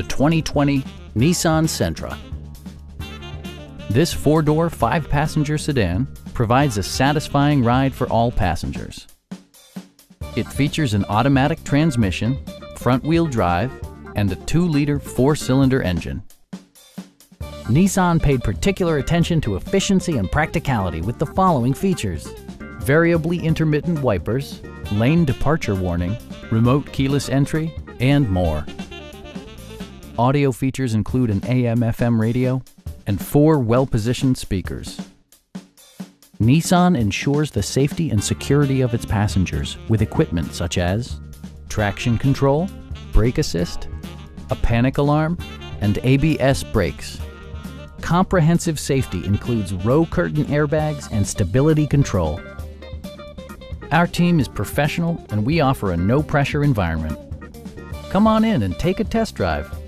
the 2020 Nissan Sentra. This four-door, five-passenger sedan provides a satisfying ride for all passengers. It features an automatic transmission, front-wheel drive, and a 2-liter four-cylinder engine. Nissan paid particular attention to efficiency and practicality with the following features. Variably intermittent wipers, lane departure warning, remote keyless entry, and more. Audio features include an AM-FM radio and four well-positioned speakers. Nissan ensures the safety and security of its passengers with equipment such as traction control, brake assist, a panic alarm, and ABS brakes. Comprehensive safety includes row curtain airbags and stability control. Our team is professional and we offer a no-pressure environment. Come on in and take a test drive.